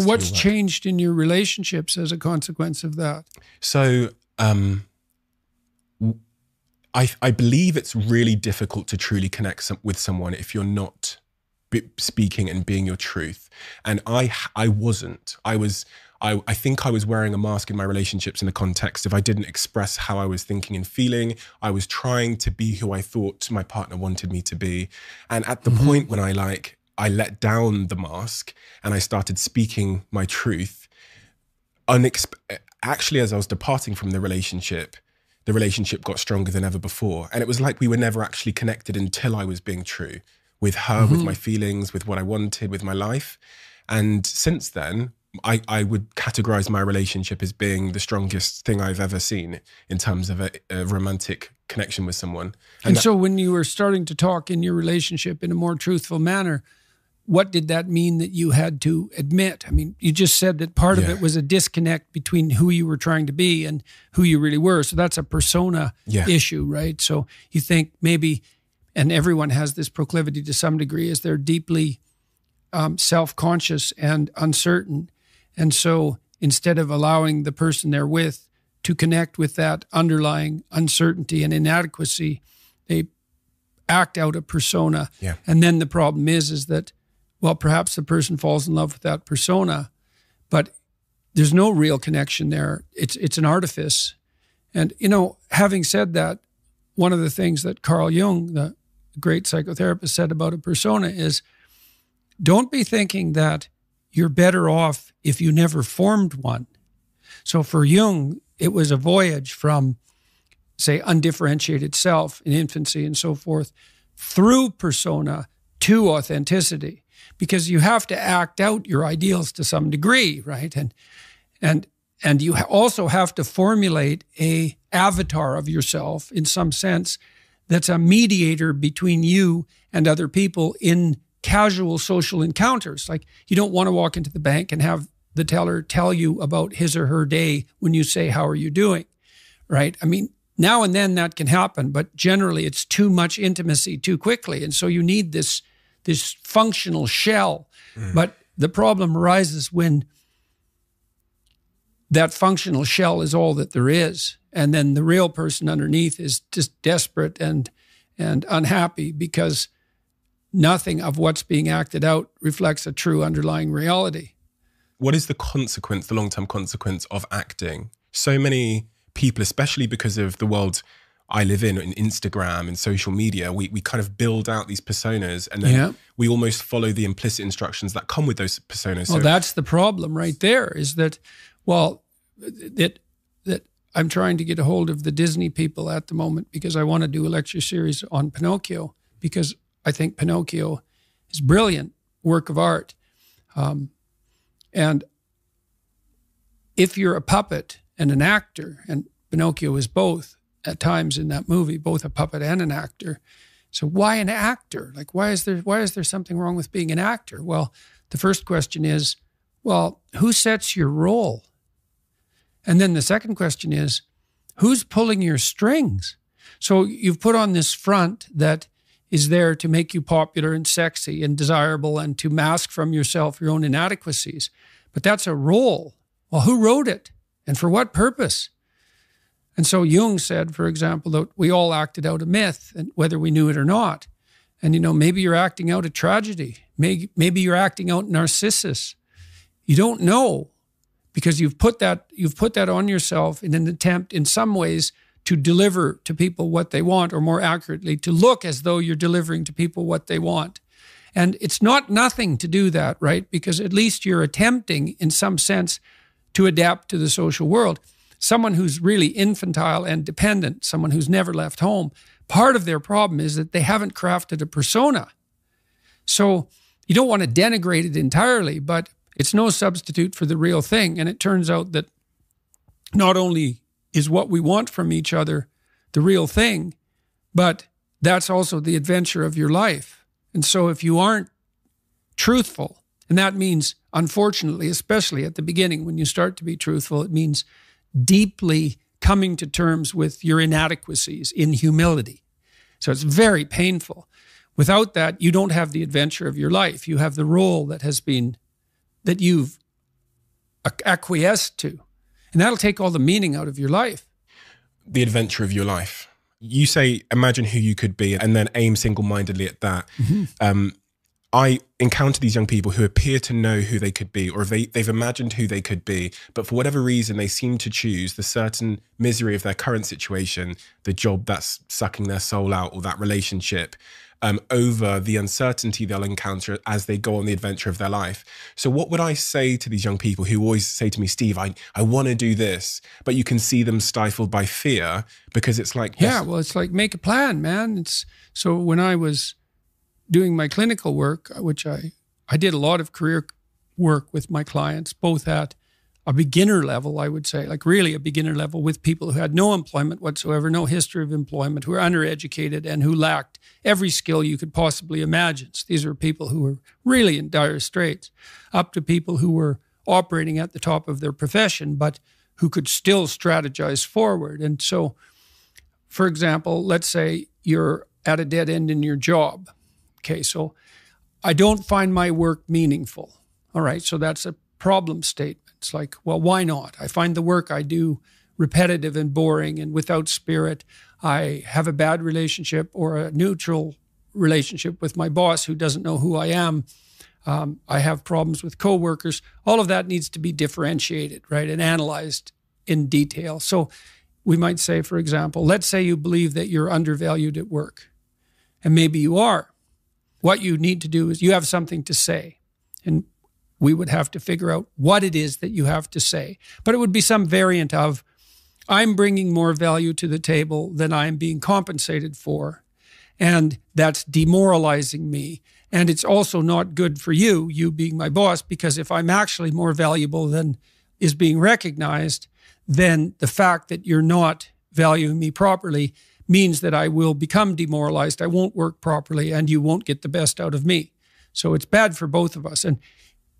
So what's changed in your relationships as a consequence of that? So, um, I I believe it's really difficult to truly connect some, with someone if you're not b- speaking and being your truth. And I I wasn't. I was. I, I think I was wearing a mask in my relationships in the context if I didn't express how I was thinking and feeling. I was trying to be who I thought my partner wanted me to be. And at the point when I like I let down the mask and I started speaking my truth, unexpe- actually as I was departing from the relationship, the relationship got stronger than ever before. And it was like we were never actually connected until I was being true with her, with my mm-hmm. feelings, with what I wanted, with my life. And since then, I, I would categorize my relationship as being the strongest thing I've ever seen in terms of a, a romantic connection with someone. And, that- so when you were starting to talk in your relationship in a more truthful manner, what did that mean that you had to admit? I mean, you just said that part of it was a disconnect between who you were trying to be and who you really were. So that's a persona Yeah. issue, right? So you think maybe, and everyone has this proclivity to some degree, is they're deeply um, self conscious and uncertain. And so instead of allowing the person they're with to connect with that underlying uncertainty and inadequacy, they act out a persona. Yeah. And then the problem is, is that, well, perhaps the person falls in love with that persona, but there's no real connection there. It's it's an artifice. And you know, having said that, one of the things that Carl Jung, the great psychotherapist, said about a persona is don't be thinking that you're better off if you never formed one. So for Jung, it was a voyage from, say, undifferentiated self in infancy and so forth through persona to authenticity because you have to act out your ideals to some degree, right? And and and you also have to formulate a avatar of yourself in some sense that's a mediator between you and other people in casual social encounters. Like you don't want to walk into the bank and have the teller tell you about his or her day when you say, How are you doing? Right? I mean, now and then that can happen, but generally it's too much intimacy too quickly. And so you need this this functional shell. Hmm. But the problem arises when that functional shell is all that there is. And then the real person underneath is just desperate and and unhappy because nothing of what's being acted out reflects a true underlying reality. what is the consequence, the long term consequence of acting? So many people, especially because of the world I live in, in Instagram and social media, we, we kind of build out these personas and then Yeah. we almost follow the implicit instructions that come with those personas. Well, so, that's the problem right there is that, well, that, that I'm trying to get a hold of the Disney people at the moment because I want to do a lecture series on Pinocchio because I think Pinocchio is brilliant work of art. Um, and if you're a puppet and an actor, and Pinocchio is both at times in that movie, both a puppet and an actor. So why an actor? Like why is there why is there something wrong with being an actor? Well, the first question is, well, who sets your role? And then the second question is, who's pulling your strings? So you've put on this front that is there to make you popular and sexy and desirable and to mask from yourself your own inadequacies. But that's a role. Well, who wrote it and for what purpose? And so Jung said, for example, that we all acted out a myth, and whether we knew it or not. And you know, maybe you're acting out a tragedy. Maybe maybe you're acting out narcissus. You don't know because you've put that you've put that on yourself in an attempt, in some ways, to deliver to people what they want, or more accurately, to look as though you're delivering to people what they want. And it's not nothing to do that, right? Because at least you're attempting, in some sense, to adapt to the social world. Someone who's really infantile and dependent, someone who's never left home, part of their problem is that they haven't crafted a persona. So you don't want to denigrate it entirely, but it's no substitute for the real thing. And it turns out that not only is what we want from each other the real thing, but that's also the adventure of your life. And so if you aren't truthful, and that means, unfortunately, especially at the beginning, when you start to be truthful, it means deeply coming to terms with your inadequacies in humility. So it's very painful. Without that, you don't have the adventure of your life. You have the role that has been, that you've acquiesced to. And that'll take all the meaning out of your life. The adventure of your life. You say, imagine who you could be, and then aim single mindedly at that. Mm-hmm. Um, I encounter these young people who appear to know who they could be, or they, they've imagined who they could be, but for whatever reason, they seem to choose the certain misery of their current situation, the job that's sucking their soul out, or that relationship, um, over the uncertainty they'll encounter as they go on the adventure of their life. So, what would I say to these young people who always say to me, Steve, I, I want to do this, but you can see them stifled by fear because it's like, yeah, well, it's like make a plan, man. It's so when I was doing my clinical work, uh, which I, I did a lot of career work with my clients, both at a beginner level, I would say, like really a beginner level with people who had no employment whatsoever, no history of employment, who were undereducated and who lacked every skill you could possibly imagine. So these were people who were really in dire straits, up to people who were operating at the top of their profession, but who could still strategize forward. And so, for example, let's say you're at a dead end in your job Okay, so I don't find my work meaningful. All right, so that's a problem statement. It's like, well, why not? I find the work I do repetitive and boring and without spirit. I have a bad relationship or a neutral relationship with my boss who doesn't know who I am. Um, I have problems with coworkers. All of that needs to be differentiated, right, and analyzed in detail. So we might say, for example, let's say you believe that you're undervalued at work, and maybe you are. What you need to do is you have something to say. And we would have to figure out what it is that you have to say. But it would be some variant of I'm bringing more value to the table than I'm being compensated for. And that's demoralizing me. And it's also not good for you, you being my boss, because if I'm actually more valuable than is being recognized, then the fact that you're not valuing me properly means that I will become demoralized. I won't work properly and you won't get the best out of me. So it's bad for both of us. And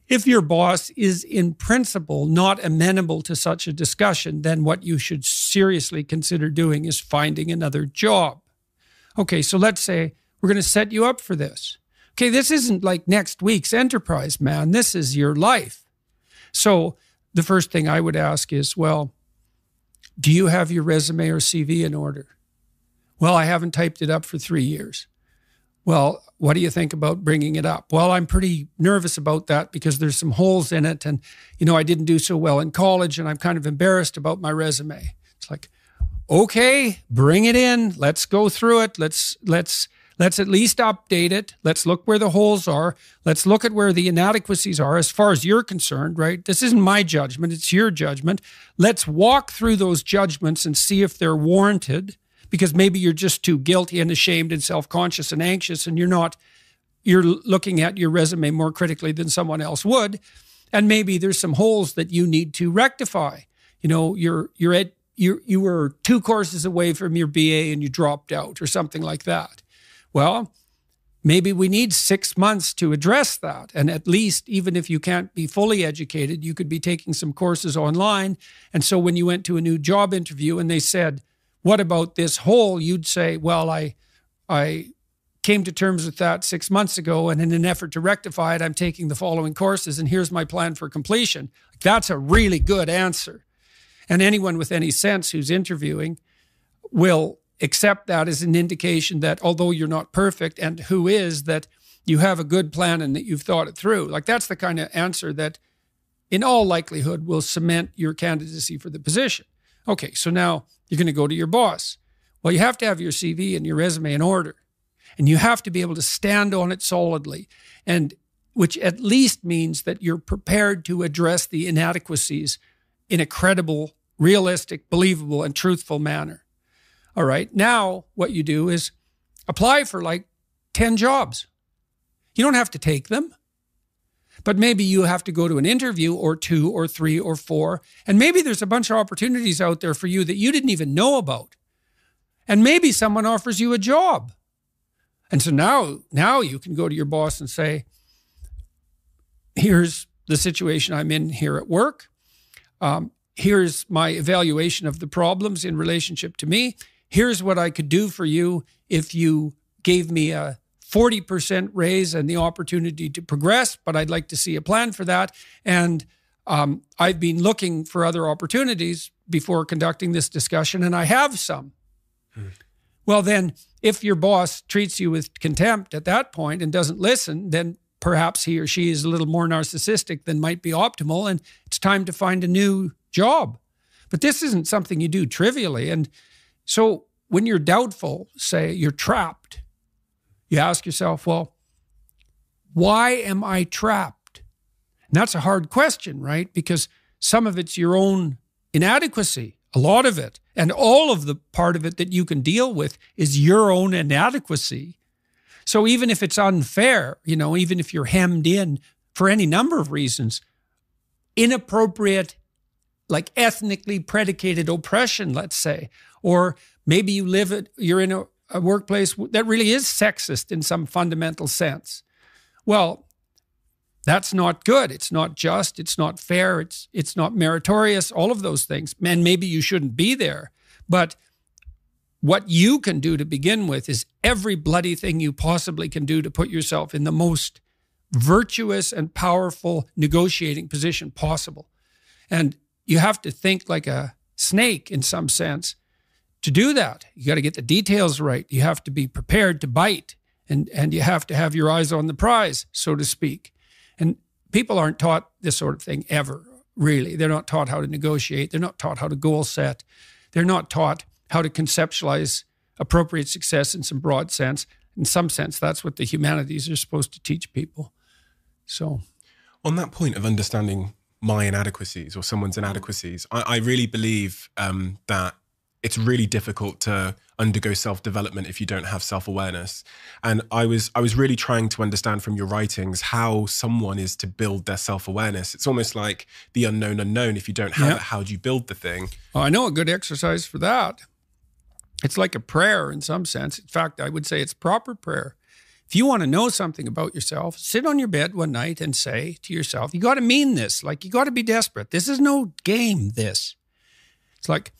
if your boss is in principle not amenable to such a discussion, then what you should seriously consider doing is finding another job. Okay, so let's say we're going to set you up for this. Okay, this isn't like next week's enterprise, man. This is your life. So the first thing I would ask is, well, do you have your resume or CV in order? Well, I haven't typed it up for three years. Well, what do you think about bringing it up? Well, I'm pretty nervous about that because there's some holes in it. And, you know, I didn't do so well in college and I'm kind of embarrassed about my resume. It's like, okay, bring it in. Let's go through it. Let's, let's, let's at least update it. Let's look where the holes are. Let's look at where the inadequacies are as far as you're concerned, right? This isn't my judgment, it's your judgment. Let's walk through those judgments and see if they're warranted because maybe you're just too guilty and ashamed and self-conscious and anxious and you're not you're looking at your resume more critically than someone else would. And maybe there's some holes that you need to rectify. You know you're you're at you you were two courses away from your BA and you dropped out or something like that. Well maybe we need 6 months to address that. And at least even if you can't be fully educated you could be taking some courses online. And so when you went to a new job interview and they said what about this hole? You'd say, well, I, I came to terms with that six months ago, and in an effort to rectify it, I'm taking the following courses, and here's my plan for completion. That's a really good answer. And anyone with any sense who's interviewing will accept that as an indication that although you're not perfect, and who is, that you have a good plan and that you've thought it through. Like that's the kind of answer that, in all likelihood, will cement your candidacy for the position. Okay, so now you're going to go to your boss. Well, you have to have your CV and your resume in order, and you have to be able to stand on it solidly, and which at least means that you're prepared to address the inadequacies in a credible, realistic, believable, and truthful manner. All right, now what you do is apply for like 10 jobs. You don't have to take them. But maybe you have to go to an interview or two or three or four. And maybe there's a bunch of opportunities out there for you that you didn't even know about. And maybe someone offers you a job. And so now, now you can go to your boss and say, here's the situation I'm in here at work. Um, here's my evaluation of the problems in relationship to me. Here's what I could do for you if you gave me a 40% raise and the opportunity to progress, but I'd like to see a plan for that. And um, I've been looking for other opportunities before conducting this discussion, and I have some. Hmm. Well, then, if your boss treats you with contempt at that point and doesn't listen, then perhaps he or she is a little more narcissistic than might be optimal, and it's time to find a new job. But this isn't something you do trivially. And so when you're doubtful, say you're trapped, you ask yourself, well, why am I trapped? And that's a hard question, right? Because some of it's your own inadequacy, a lot of it. And all of the part of it that you can deal with is your own inadequacy. So even if it's unfair, you know, even if you're hemmed in for any number of reasons, inappropriate, like ethnically predicated oppression, let's say, or maybe you live it, you're in a, a workplace that really is sexist in some fundamental sense. Well, that's not good. It's not just. It's not fair. It's it's not meritorious. All of those things. And maybe you shouldn't be there. But what you can do to begin with is every bloody thing you possibly can do to put yourself in the most virtuous and powerful negotiating position possible. And you have to think like a snake in some sense to do that. You got to get the details right. You have to be prepared to bite and, and you have to have your eyes on the prize, so to speak. And people aren't taught this sort of thing ever, really. They're not taught how to negotiate. They're not taught how to goal set. They're not taught how to conceptualize appropriate success in some broad sense. In some sense, that's what the humanities are supposed to teach people. So, on that point of understanding my inadequacies or someone's inadequacies, I, I really believe um, that it's really difficult to undergo self-development if you don't have self-awareness. And i was i was really trying to understand from your writings how someone is to build their self-awareness. It's almost like the unknown unknown. If you don't have it how do you build the thing? Well, i know a good exercise for that. It's like a prayer in some sense. In fact i would say it's proper prayer. If you want to know something about yourself sit on your bed one night and say to yourself you got to mean this. Like you got to be desperate. This is no game this. It's like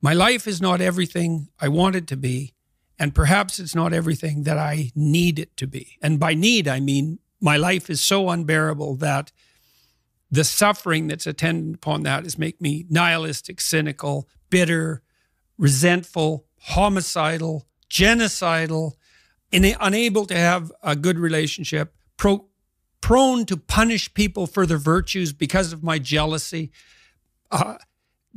my life is not everything I want it to be, and perhaps it's not everything that I need it to be. And by need, I mean my life is so unbearable that the suffering that's attendant upon that is make me nihilistic, cynical, bitter, resentful, homicidal, genocidal, unable to have a good relationship, pro, prone to punish people for their virtues because of my jealousy, uh,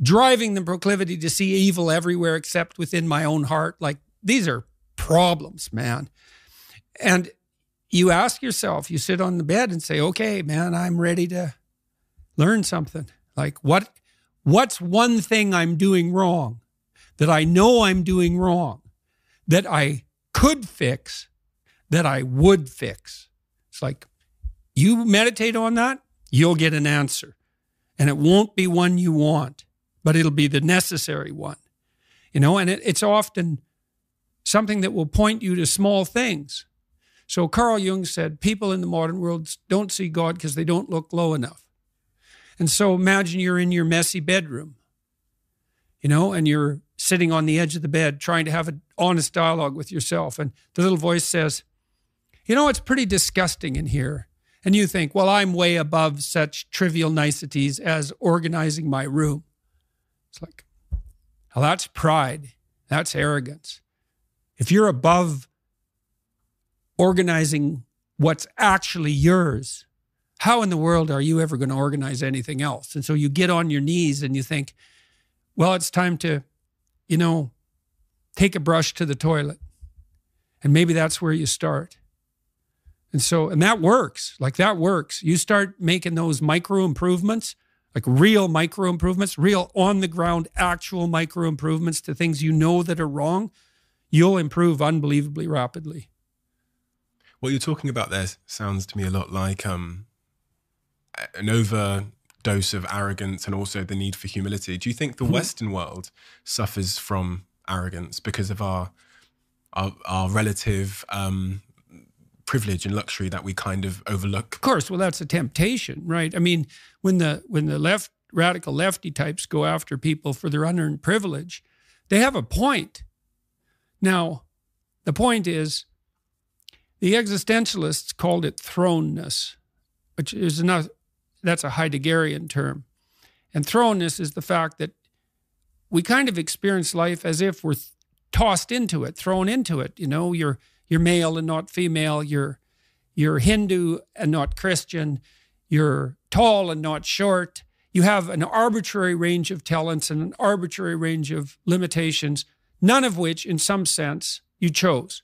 driving the proclivity to see evil everywhere except within my own heart. Like these are problems, man. And you ask yourself, you sit on the bed and say, okay, man, I'm ready to learn something. Like what what's one thing I'm doing wrong that I know I'm doing wrong that I could fix, that I would fix? It's like you meditate on that, you'll get an answer. And it won't be one you want but it'll be the necessary one. You know, and it, it's often something that will point you to small things. So Carl Jung said, people in the modern world don't see God because they don't look low enough. And so imagine you're in your messy bedroom, you know, and you're sitting on the edge of the bed trying to have an honest dialogue with yourself. And the little voice says, You know, it's pretty disgusting in here. And you think, Well, I'm way above such trivial niceties as organizing my room. It's like, well, that's pride. That's arrogance. If you're above organizing what's actually yours, how in the world are you ever going to organize anything else? And so you get on your knees and you think, well, it's time to, you know, take a brush to the toilet. And maybe that's where you start. And so, and that works. Like that works. You start making those micro improvements like real micro improvements, real on the ground, actual micro improvements to things you know that are wrong, you'll improve unbelievably rapidly. What you're talking about there sounds to me a lot like um, an overdose of arrogance and also the need for humility. Do you think the mm-hmm. Western world suffers from arrogance because of our our, our relative um, privilege and luxury that we kind of overlook. Of course, well, that's a temptation, right? I mean, when the when the left radical lefty types go after people for their unearned privilege, they have a point. Now, the point is, the existentialists called it thrownness, which is enough that's a Heideggerian term. And thrownness is the fact that we kind of experience life as if we're tossed into it, thrown into it. You know, you're you're male and not female. You're you're Hindu and not Christian. You're tall and not short. You have an arbitrary range of talents and an arbitrary range of limitations, none of which, in some sense, you chose.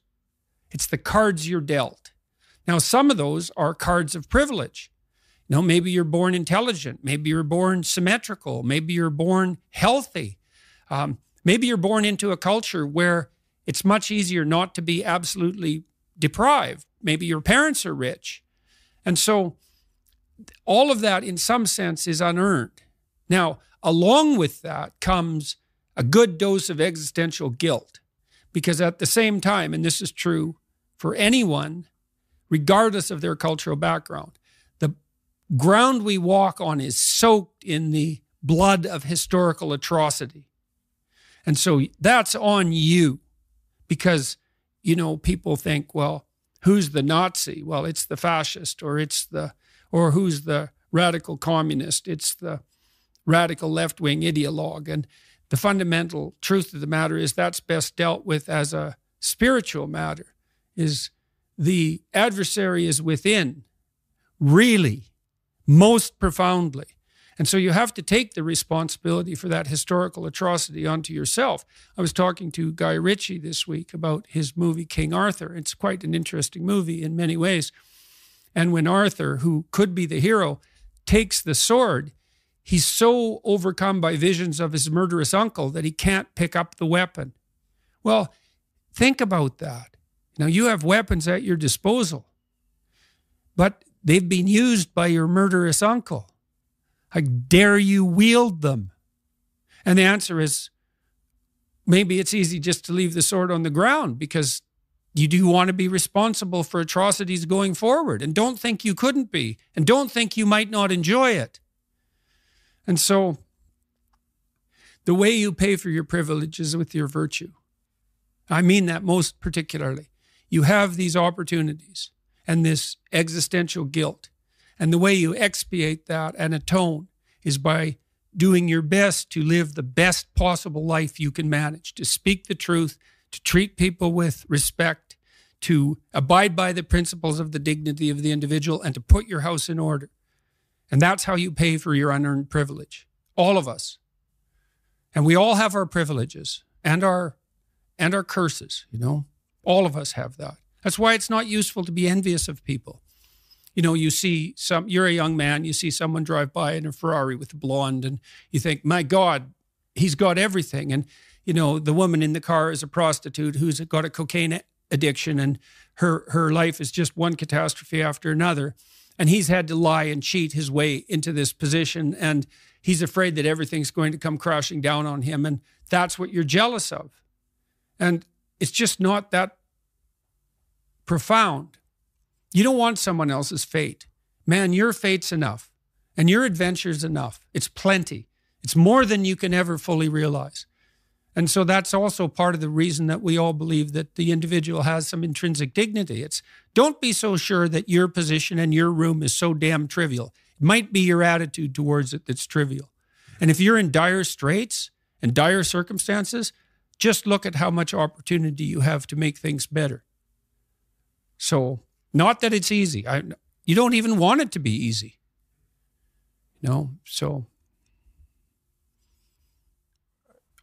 It's the cards you're dealt. Now, some of those are cards of privilege. You know, maybe you're born intelligent. Maybe you're born symmetrical. Maybe you're born healthy. Um, maybe you're born into a culture where it's much easier not to be absolutely deprived. Maybe your parents are rich. And so all of that, in some sense, is unearned. Now, along with that comes a good dose of existential guilt, because at the same time, and this is true for anyone, regardless of their cultural background, the ground we walk on is soaked in the blood of historical atrocity. And so that's on you because, you know, people think, well, who's the Nazi? Well, it's the fascist or it's the, or who's the radical communist? It's the radical left wing ideologue. And the fundamental truth of the matter is that's best dealt with as a spiritual matter is the adversary is within really most profoundly and so you have to take the responsibility for that historical atrocity onto yourself. I was talking to Guy Ritchie this week about his movie King Arthur. It's quite an interesting movie in many ways. And when Arthur, who could be the hero, takes the sword, he's so overcome by visions of his murderous uncle that he can't pick up the weapon. Well, think about that. Now, you have weapons at your disposal, but they've been used by your murderous uncle. How dare you wield them? And the answer is maybe it's easy just to leave the sword on the ground because you do want to be responsible for atrocities going forward and don't think you couldn't be and don't think you might not enjoy it. And so the way you pay for your privilege is with your virtue. I mean that most particularly. You have these opportunities and this existential guilt and the way you expiate that and atone is by doing your best to live the best possible life you can manage, to speak the truth, to treat people with respect, to abide by the principles of the dignity of the individual, and to put your house in order. And that's how you pay for your unearned privilege. All of us. And we all have our privileges and our and our curses, you know. All of us have that. That's why it's not useful to be envious of people you know, you see some, you're a young man, you see someone drive by in a Ferrari with a blonde, and you think, my God, he's got everything. And, you know, the woman in the car is a prostitute who's got a cocaine addiction, and her, her life is just one catastrophe after another. And he's had to lie and cheat his way into this position. And he's afraid that everything's going to come crashing down on him. And that's what you're jealous of. And it's just not that profound. You don't want someone else's fate. Man, your fate's enough and your adventure's enough. It's plenty. It's more than you can ever fully realize. And so that's also part of the reason that we all believe that the individual has some intrinsic dignity. It's don't be so sure that your position and your room is so damn trivial. It might be your attitude towards it that's trivial. And if you're in dire straits and dire circumstances, just look at how much opportunity you have to make things better. So not that it's easy. I, you don't even want it to be easy. You know, so.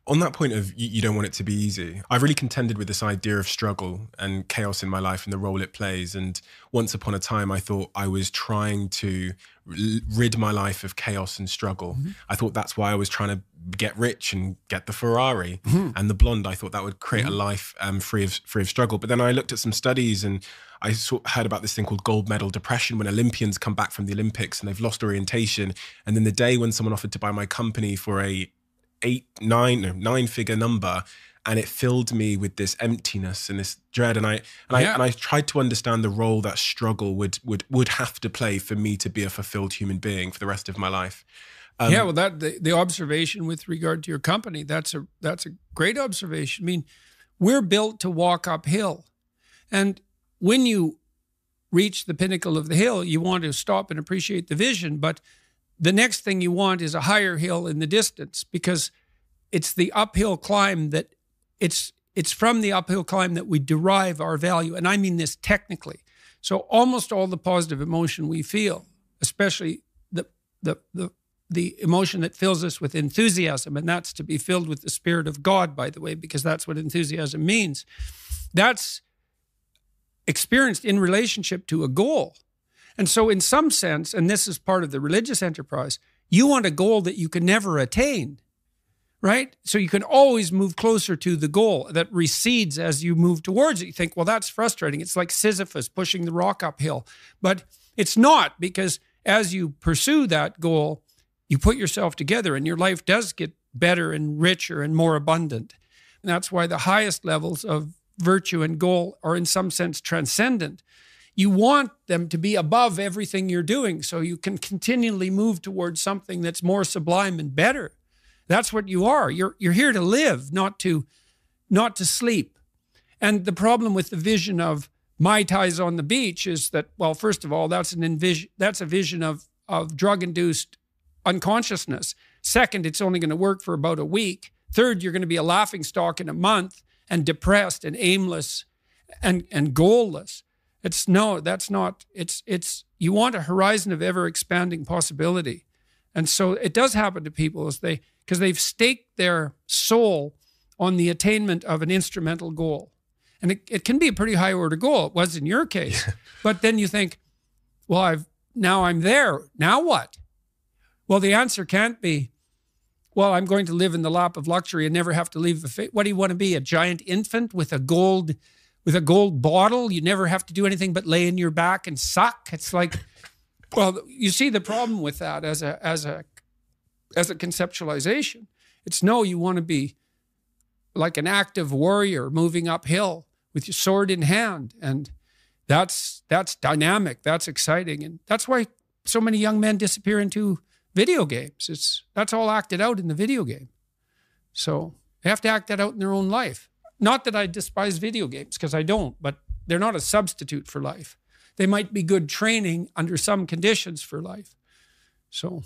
On that point of you, you don't want it to be easy, I've really contended with this idea of struggle and chaos in my life and the role it plays. And once upon a time, I thought I was trying to rid my life of chaos and struggle. Mm-hmm. I thought that's why I was trying to get rich and get the Ferrari mm-hmm. and the blonde. I thought that would create mm-hmm. a life um, free of free of struggle. But then I looked at some studies and I saw, heard about this thing called gold medal depression when Olympians come back from the Olympics and they've lost orientation. And then the day when someone offered to buy my company for a eight, nine, no, nine figure number, and it filled me with this emptiness and this dread. And I and yeah. I and I tried to understand the role that struggle would would would have to play for me to be a fulfilled human being for the rest of my life. Um, yeah, well, that the, the observation with regard to your company that's a that's a great observation. I mean, we're built to walk uphill, and when you reach the pinnacle of the hill, you want to stop and appreciate the vision. But the next thing you want is a higher hill in the distance because it's the uphill climb that it's it's from the uphill climb that we derive our value and i mean this technically so almost all the positive emotion we feel especially the the the the emotion that fills us with enthusiasm and that's to be filled with the spirit of god by the way because that's what enthusiasm means that's experienced in relationship to a goal and so, in some sense, and this is part of the religious enterprise, you want a goal that you can never attain, right? So you can always move closer to the goal that recedes as you move towards it. You think, well, that's frustrating. It's like Sisyphus pushing the rock uphill. But it's not because as you pursue that goal, you put yourself together and your life does get better and richer and more abundant. And that's why the highest levels of virtue and goal are, in some sense, transcendent you want them to be above everything you're doing so you can continually move towards something that's more sublime and better. That's what you are. You're, you're here to live, not to, not to sleep. And the problem with the vision of Mai Tais on the beach is that, well, first of all, that's an envision, that's a vision of, of drug induced unconsciousness. Second, it's only going to work for about a week. Third, you're going to be a laughing stock in a month and depressed and aimless and, and goalless. It's no, that's not. It's it's you want a horizon of ever expanding possibility, and so it does happen to people as they because they've staked their soul on the attainment of an instrumental goal, and it, it can be a pretty high order goal. It was in your case, but then you think, well, I've now I'm there. Now what? Well, the answer can't be, well, I'm going to live in the lap of luxury and never have to leave the. Fa-. What do you want to be? A giant infant with a gold with a gold bottle. You never have to do anything but lay in your back and suck. It's like, well, you see the problem with that as a as a as a conceptualization. It's no, you want to be like an active warrior moving uphill with your sword in hand, and that's that's dynamic. That's exciting, and that's why so many young men disappear into video games. It's that's all acted out in the video game. So they have to act that out in their own life. Not that I despise video games, because I don't, but they're not a substitute for life. They might be good training under some conditions for life. So,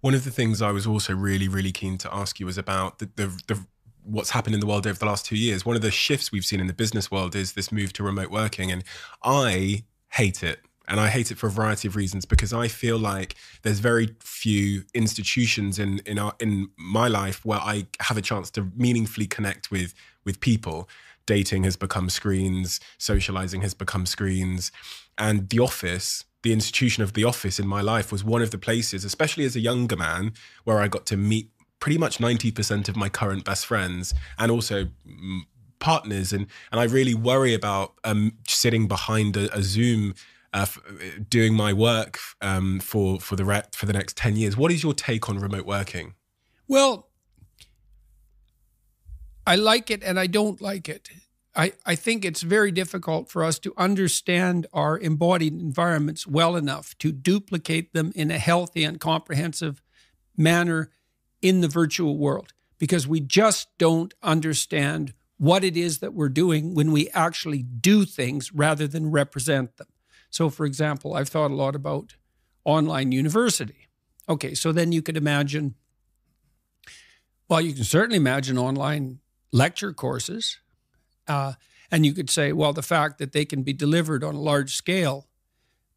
one of the things I was also really, really keen to ask you was about the, the, the what's happened in the world over the last two years. One of the shifts we've seen in the business world is this move to remote working, and I hate it. And I hate it for a variety of reasons because I feel like there's very few institutions in in our in my life where I have a chance to meaningfully connect with with people. Dating has become screens, socializing has become screens. And the office, the institution of the office in my life was one of the places, especially as a younger man, where I got to meet pretty much 90% of my current best friends and also mm, partners. And, and I really worry about um, sitting behind a, a Zoom uh, doing my work um, for for the re- for the next ten years. What is your take on remote working? Well, I like it and I don't like it. I, I think it's very difficult for us to understand our embodied environments well enough to duplicate them in a healthy and comprehensive manner in the virtual world because we just don't understand what it is that we're doing when we actually do things rather than represent them. So, for example, I've thought a lot about online university. Okay, so then you could imagine, well, you can certainly imagine online lecture courses. Uh, and you could say, well, the fact that they can be delivered on a large scale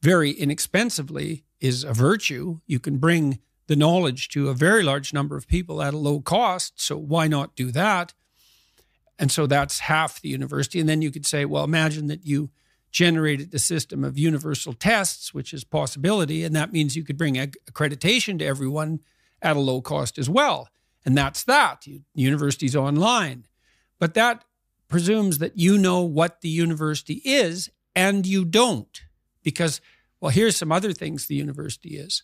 very inexpensively is a virtue. You can bring the knowledge to a very large number of people at a low cost. So why not do that? And so that's half the university. And then you could say, well, imagine that you generated a system of universal tests, which is possibility, and that means you could bring accreditation to everyone at a low cost as well. And that's that. University's online. But that presumes that you know what the university is and you don't. Because, well, here's some other things the university is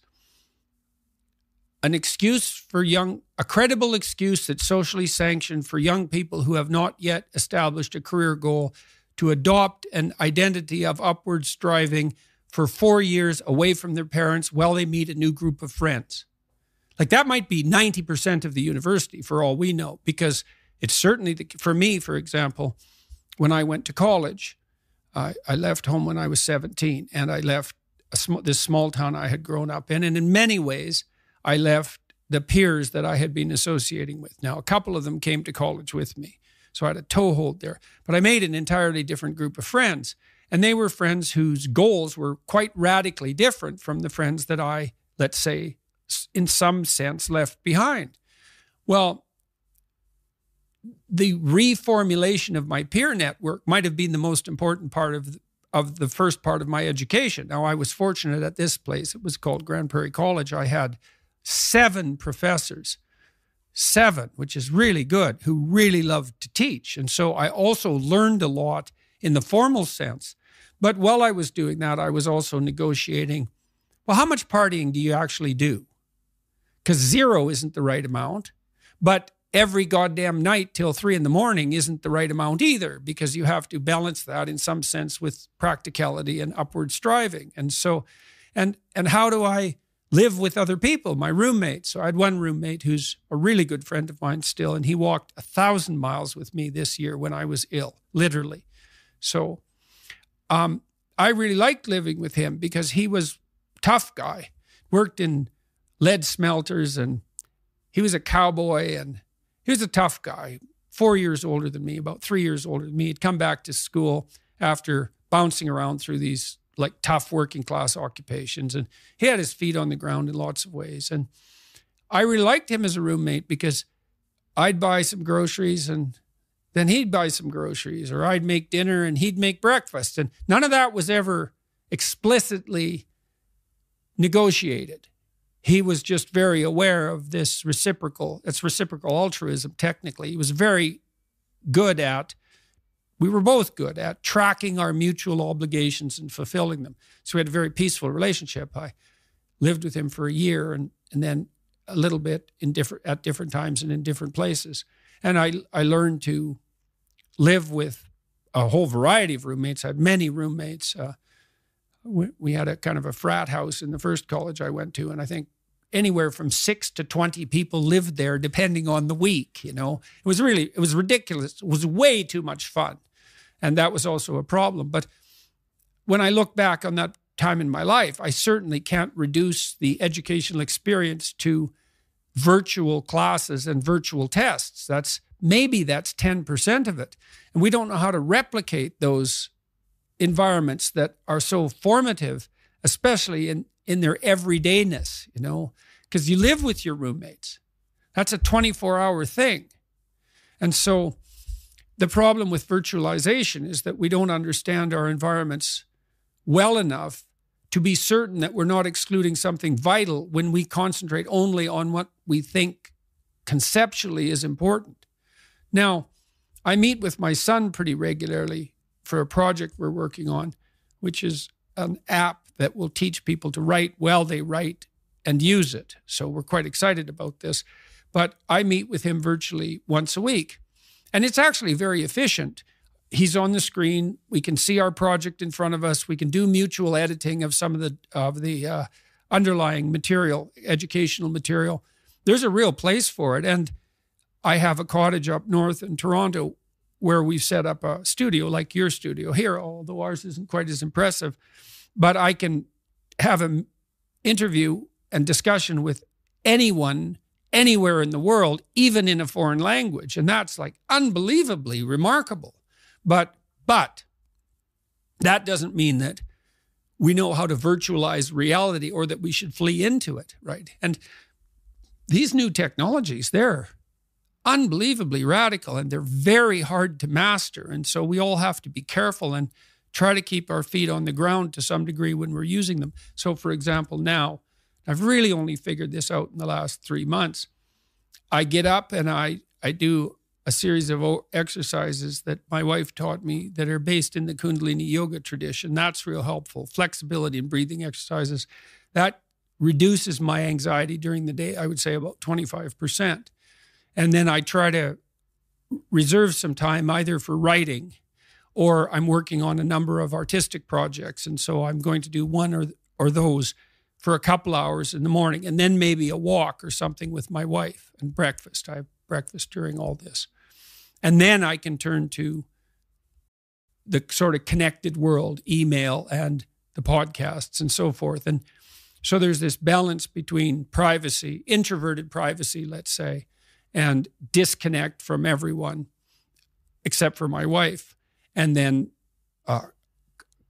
an excuse for young, a credible excuse that's socially sanctioned for young people who have not yet established a career goal to adopt an identity of upward striving for four years away from their parents while they meet a new group of friends. Like that might be 90% of the university for all we know, because it's certainly, the, for me, for example, when I went to college, I, I left home when I was 17 and I left sm- this small town I had grown up in. And in many ways, I left the peers that I had been associating with. Now, a couple of them came to college with me. So I had a toehold there. But I made an entirely different group of friends. And they were friends whose goals were quite radically different from the friends that I, let's say, in some sense, left behind. Well, the reformulation of my peer network might have been the most important part of the, of the first part of my education. Now, I was fortunate at this place. It was called Grande Prairie College. I had seven professors, seven, which is really good, who really loved to teach. And so I also learned a lot in the formal sense. But while I was doing that, I was also negotiating well, how much partying do you actually do? Because zero isn't the right amount. But every goddamn night till three in the morning isn't the right amount either, because you have to balance that in some sense with practicality and upward striving. And so, and and how do I live with other people, my roommates? So I had one roommate who's a really good friend of mine still, and he walked a thousand miles with me this year when I was ill, literally. So um, I really liked living with him because he was tough guy, worked in lead smelters, and he was a cowboy, and he was a tough guy. Four years older than me, about three years older than me. He'd come back to school after bouncing around through these like tough working class occupations, and he had his feet on the ground in lots of ways. And I really liked him as a roommate because I'd buy some groceries and then he'd buy some groceries or I'd make dinner and he'd make breakfast. And none of that was ever explicitly negotiated. He was just very aware of this reciprocal, it's reciprocal altruism, technically. He was very good at, we were both good at tracking our mutual obligations and fulfilling them. So we had a very peaceful relationship. I lived with him for a year and, and then a little bit in different at different times and in different places. And I I learned to live with a whole variety of roommates. I had many roommates. Uh, we, we, had a kind of a frat house in the first college I went to, and I think anywhere from six to 20 people lived there, depending on the week. You know, it was really, it was ridiculous. It was way too much fun. And that was also a problem. But when I look back on that time in my life, I certainly can't reduce the educational experience to virtual classes and virtual tests. That's maybe that's 10% of it. And we don't know how to replicate those environments that are so formative, especially in, in their everydayness, you know, because you live with your roommates. That's a 24 hour thing. And so the problem with virtualization is that we don't understand our environments well enough to be certain that we're not excluding something vital when we concentrate only on what we think conceptually is important. Now, I meet with my son pretty regularly for a project we're working on, which is an app that will teach people to write while they write and use it. So we're quite excited about this. But I meet with him virtually once a week. And it's actually very efficient. He's on the screen. We can see our project in front of us. We can do mutual editing of some of the of the uh, underlying material, educational material. There's a real place for it. And I have a cottage up north in Toronto where we've set up a studio like your studio here, although ours isn't quite as impressive. But I can have an interview and discussion with anyone anywhere in the world, even in a foreign language. And that's like unbelievably remarkable. But, but that doesn't mean that we know how to virtualize reality or that we should flee into it, right? And these new technologies, they're unbelievably radical and they're very hard to master. And so we all have to be careful and try to keep our feet on the ground to some degree when we're using them. So, for example, now, I've really only figured this out in the last three months. I get up and I, I do a series of exercises that my wife taught me that are based in the Kundalini yoga tradition. That's real helpful. Flexibility and breathing exercises. That reduces my anxiety during the day, I would say about 25%. And then I try to reserve some time either for writing or I'm working on a number of artistic projects. And so I'm going to do one or, or those for a couple hours in the morning and then maybe a walk or something with my wife and breakfast. I have breakfast during all this. And then I can turn to the sort of connected world, email and the podcasts and so forth. And so there's this balance between privacy, introverted privacy, let's say, and disconnect from everyone except for my wife, and then uh,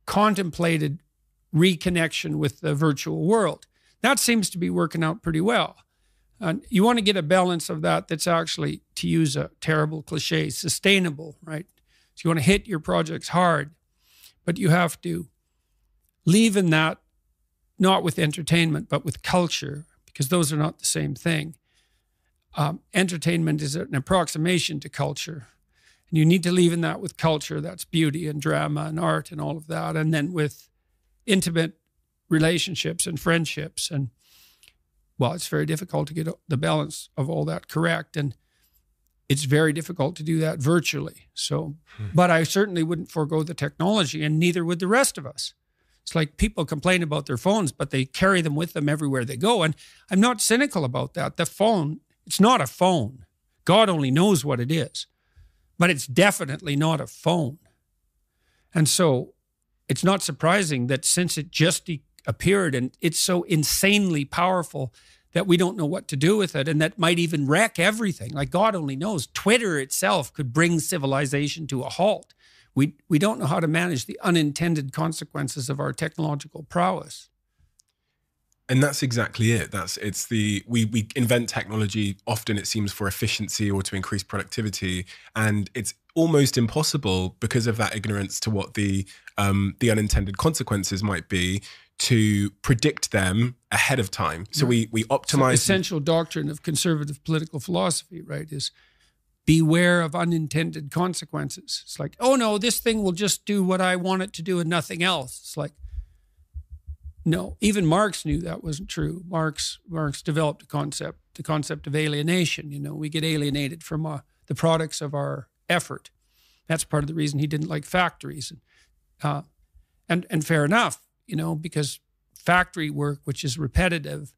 contemplated reconnection with the virtual world. That seems to be working out pretty well. And you want to get a balance of that that's actually, to use a terrible cliche, sustainable, right? So you want to hit your projects hard, but you have to leave in that not with entertainment, but with culture, because those are not the same thing. Um, entertainment is an approximation to culture. And you need to leave in that with culture, that's beauty and drama and art and all of that. And then with intimate relationships and friendships. And well, it's very difficult to get the balance of all that correct. And it's very difficult to do that virtually. So, hmm. but I certainly wouldn't forego the technology, and neither would the rest of us. It's like people complain about their phones, but they carry them with them everywhere they go. And I'm not cynical about that. The phone, it's not a phone. God only knows what it is, but it's definitely not a phone. And so it's not surprising that since it just appeared and it's so insanely powerful that we don't know what to do with it and that might even wreck everything. Like God only knows. Twitter itself could bring civilization to a halt we, we don't know how to manage the unintended consequences of our technological prowess. And that's exactly it. That's it's the we we invent technology often it seems for efficiency or to increase productivity, and it's almost impossible because of that ignorance to what the um, the unintended consequences might be to predict them ahead of time. So right. we we optimize. So essential doctrine of conservative political philosophy, right, is beware of unintended consequences. It's like, oh no, this thing will just do what I want it to do and nothing else. It's like, no, even Marx knew that wasn't true. Marx Marx developed a concept, the concept of alienation. You know, we get alienated from uh, the products of our effort. That's part of the reason he didn't like factories, and uh, and and fair enough, you know, because factory work, which is repetitive,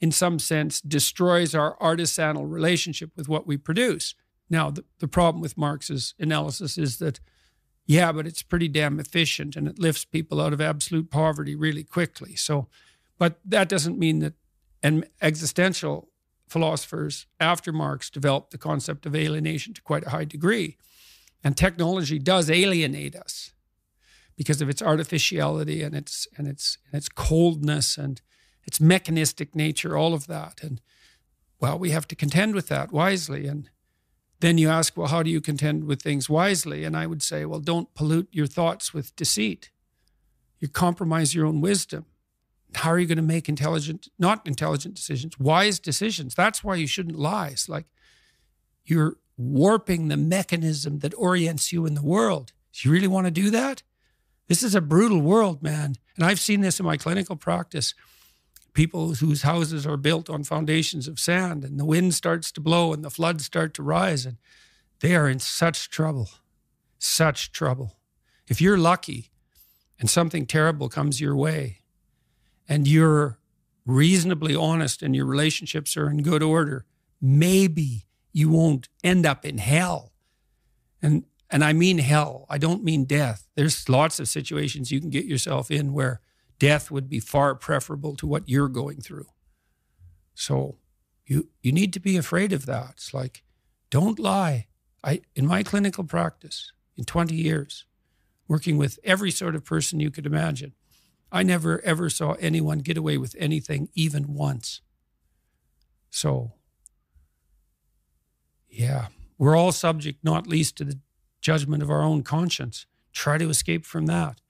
in some sense, destroys our artisanal relationship with what we produce. Now, the, the problem with Marx's analysis is that, yeah, but it's pretty damn efficient and it lifts people out of absolute poverty really quickly. So, but that doesn't mean that, and existential philosophers after Marx developed the concept of alienation to quite a high degree. And technology does alienate us because of its artificiality and its and its and its coldness and its mechanistic nature, all of that. And well, we have to contend with that wisely. And then you ask, well, how do you contend with things wisely? And I would say, well, don't pollute your thoughts with deceit. You compromise your own wisdom. How are you going to make intelligent, not intelligent decisions, wise decisions? That's why you shouldn't lie. It's like you're warping the mechanism that orients you in the world. Do you really want to do that? This is a brutal world, man. And I've seen this in my clinical practice people whose houses are built on foundations of sand and the wind starts to blow and the floods start to rise and they are in such trouble such trouble if you're lucky and something terrible comes your way and you're reasonably honest and your relationships are in good order maybe you won't end up in hell and and I mean hell I don't mean death there's lots of situations you can get yourself in where death would be far preferable to what you're going through. So you you need to be afraid of that. It's like, don't lie. I in my clinical practice in 20 years, working with every sort of person you could imagine, I never ever saw anyone get away with anything even once. So yeah, we're all subject, not least to the judgment of our own conscience. Try to escape from that.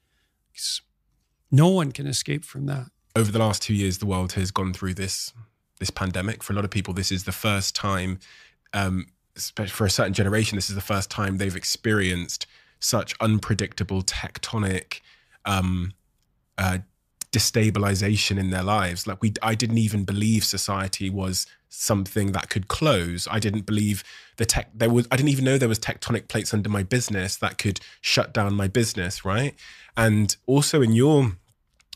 No one can escape from that. Over the last two years, the world has gone through this this pandemic. For a lot of people, this is the first time, um, for a certain generation, this is the first time they've experienced such unpredictable tectonic um, uh, destabilization in their lives. Like we, I didn't even believe society was something that could close. I didn't believe the tech there was. I didn't even know there was tectonic plates under my business that could shut down my business. Right, and also in your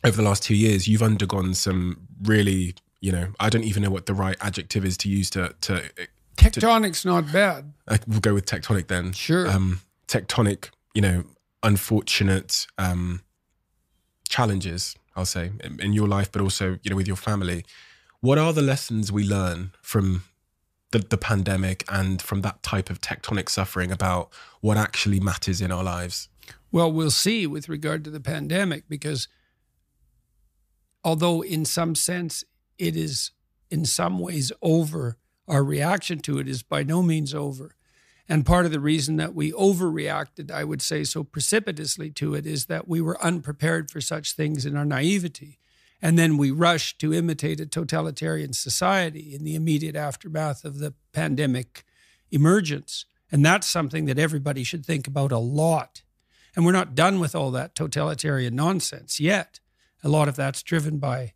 over the last two years, you've undergone some really, you know, I don't even know what the right adjective is to use to to. Tectonic's to, not bad. I, we'll go with tectonic then. Sure. Um, tectonic, you know, unfortunate um, challenges, I'll say, in, in your life, but also you know with your family. What are the lessons we learn from the, the pandemic and from that type of tectonic suffering about what actually matters in our lives? Well, we'll see with regard to the pandemic because although in some sense it is in some ways over, our reaction to it is by no means over. And part of the reason that we overreacted, I would say, so precipitously to it is that we were unprepared for such things in our naivety. And then we rushed to imitate a totalitarian society in the immediate aftermath of the pandemic emergence. And that's something that everybody should think about a lot. And we're not done with all that totalitarian nonsense yet. A lot of that's driven by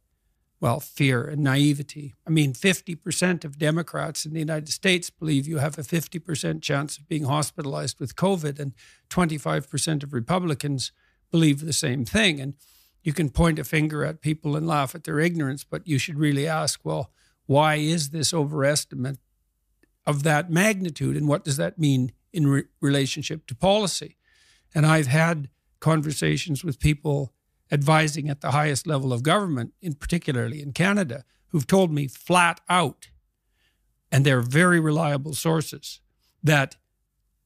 well, fear and naivety. I mean, 50% of Democrats in the United States believe you have a 50% chance of being hospitalized with COVID, and 25% of Republicans believe the same thing. And you can point a finger at people and laugh at their ignorance, but you should really ask, well, why is this overestimate of that magnitude? And what does that mean in re- relationship to policy? And I've had conversations with people advising at the highest level of government, in particularly in Canada, who've told me flat out, and they're very reliable sources, that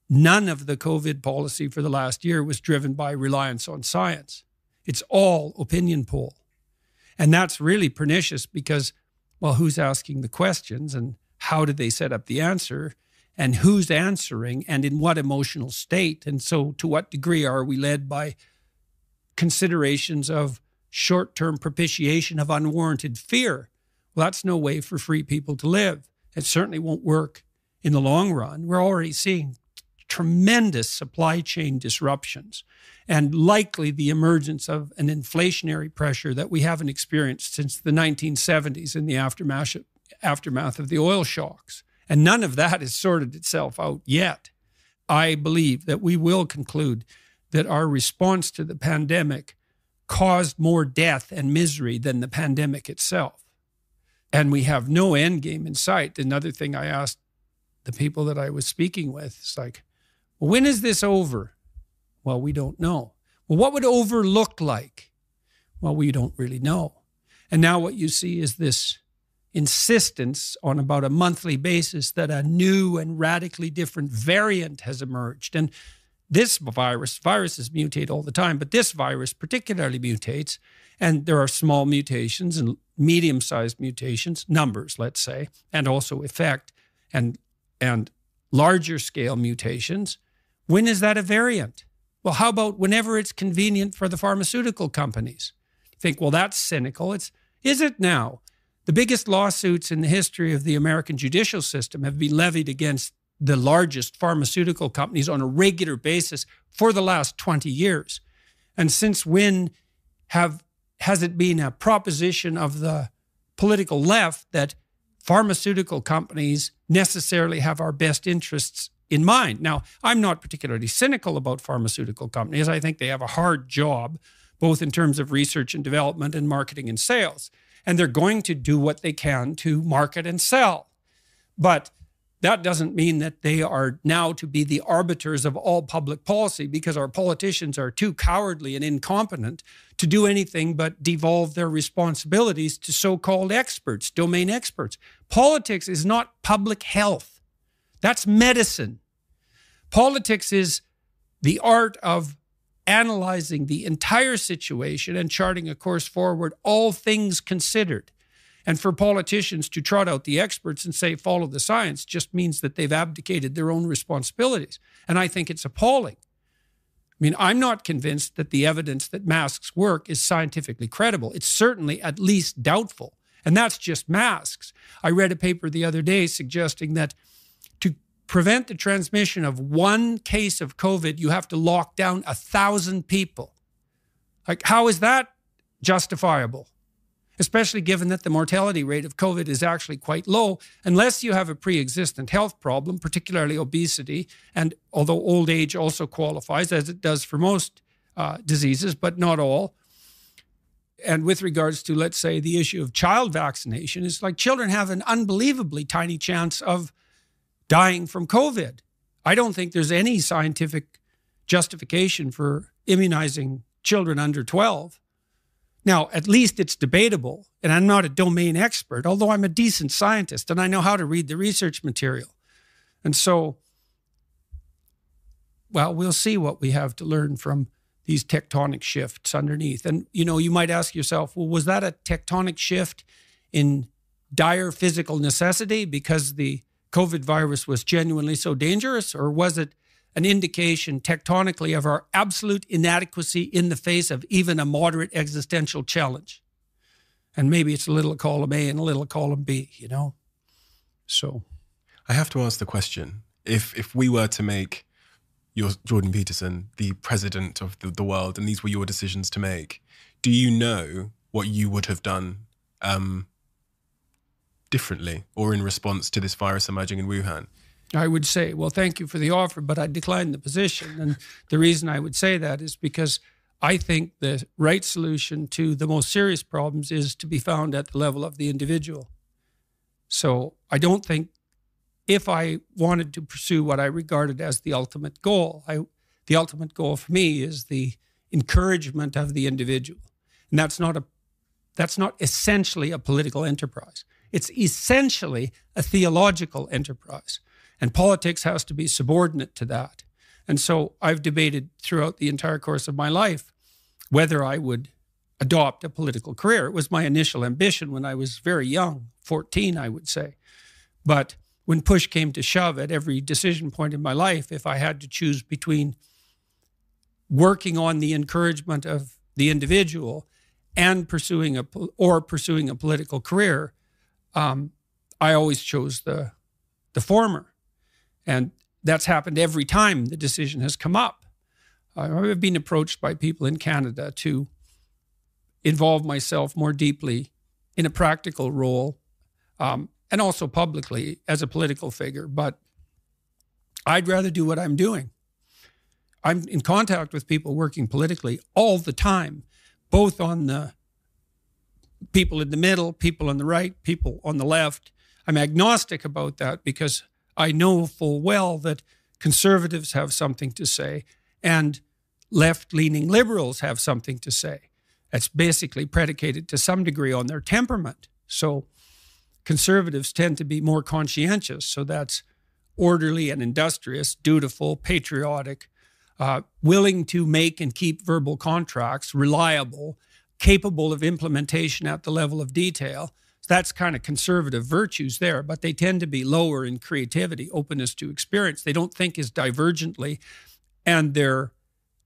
none of the COVID policy for the last year was driven by reliance on science. It's all opinion poll. And that's really pernicious because, well, who's asking the questions and how did they set up the answer? And who's answering and in what emotional state? And so, to what degree are we led by considerations of short term propitiation of unwarranted fear. Well, that's no way for free people to live. It certainly won't work in the long run. We're already seeing tremendous supply chain disruptions and likely the emergence of an inflationary pressure that we haven't experienced since the 1970s in the aftermath, aftermath of the oil shocks. And none of that has sorted itself out yet. I believe that we will conclude that our response to the pandemic caused more death and misery than the pandemic itself. And we have no end game in sight. Another thing I asked the people that I was speaking with is like, when is this over? Well, we don't know. Well, what would over look like? Well, we don't really know. And now what you see is this insistence on about a monthly basis that a new and radically different variant has emerged. And this virus, viruses mutate all the time, but this virus particularly mutates. And there are small mutations and medium sized mutations, numbers, let's say, and also effect and, and larger scale mutations. When is that a variant? Well, how about whenever it's convenient for the pharmaceutical companies? Think, well, that's cynical. It's, is it now? The biggest lawsuits in the history of the American judicial system have been levied against the largest pharmaceutical companies on a regular basis for the last 20 years. And since when have has it been a proposition of the political left that pharmaceutical companies necessarily have our best interests in mind? Now, I'm not particularly cynical about pharmaceutical companies. I think they have a hard job, both in terms of research and development and marketing and sales. And they're going to do what they can to market and sell. But that doesn't mean that they are now to be the arbiters of all public policy because our politicians are too cowardly and incompetent to do anything but devolve their responsibilities to so called experts, domain experts. Politics is not public health, that's medicine. Politics is the art of analyzing the entire situation and charting a course forward, all things considered. And for politicians to trot out the experts and say, follow the science, just means that they've abdicated their own responsibilities. And I think it's appalling. I mean, I'm not convinced that the evidence that masks work is scientifically credible. It's certainly at least doubtful. And that's just masks. I read a paper the other day suggesting that to prevent the transmission of one case of COVID, you have to lock down a thousand people. Like, how is that justifiable? Especially given that the mortality rate of COVID is actually quite low, unless you have a pre existent health problem, particularly obesity. And although old age also qualifies, as it does for most uh, diseases, but not all. And with regards to, let's say, the issue of child vaccination, it's like children have an unbelievably tiny chance of dying from COVID. I don't think there's any scientific justification for immunizing children under 12 Now, at least it's debatable, and I'm not a domain expert, although I'm a decent scientist and I know how to read the research material. And so, well, we'll see what we have to learn from these tectonic shifts underneath. And, you know, you might ask yourself, well, was that a tectonic shift in dire physical necessity because the COVID virus was genuinely so dangerous? Or was it an indication tectonically of our absolute inadequacy in the face of even a moderate existential challenge? And maybe it's a little column A and a little column B, you know? So. I have to ask the question if, if we were to make your Jordan Peterson the president of the, the world and these were your decisions to make, do you know what you would have done um, differently or in response to this virus emerging in Wuhan? I would say, well, thank you for the offer, but I declined the position. And the reason I would say that is because I think the right solution to the most serious problems is to be found at the level of the individual. So I don't think if I wanted to pursue what I regarded as the ultimate goal, I, the ultimate goal for me is the encouragement of the individual. And that's not a that's not essentially a political enterprise. It's essentially a theological enterprise. And politics has to be subordinate to that. And so I've debated throughout the entire course of my life whether I would adopt a political career. It was my initial ambition when I was very young, 14, I would say. But when push came to shove at every decision point in my life, if I had to choose between working on the encouragement of the individual and pursuing a or pursuing a political career, um, I always chose the the former, and that's happened every time the decision has come up. I've been approached by people in Canada to involve myself more deeply in a practical role, um, and also publicly as a political figure. But I'd rather do what I'm doing. I'm in contact with people working politically all the time, both on the people in the middle, people on the right, people on the left. I'm agnostic about that because I know full well that conservatives have something to say and left leaning liberals have something to say. That's basically predicated to some degree on their temperament. So conservatives tend to be more conscientious. So that's orderly and industrious, dutiful, patriotic, uh, willing to make and keep verbal contracts, reliable, capable of implementation at the level of detail. That's kind of conservative virtues there, but they tend to be lower in creativity, openness to experience. They don't think as divergently, and their